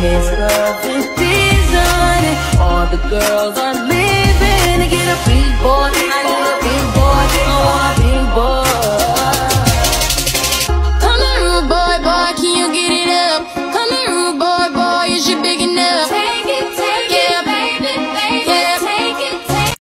His perfect vision All the girls are living